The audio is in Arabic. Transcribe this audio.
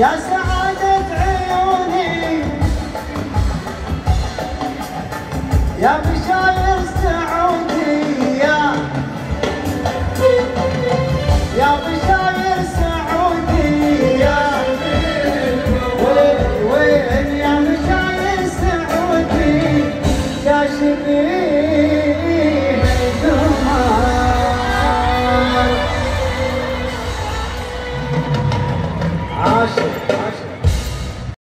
يا سعادة عيوني. يا بشاير سعادة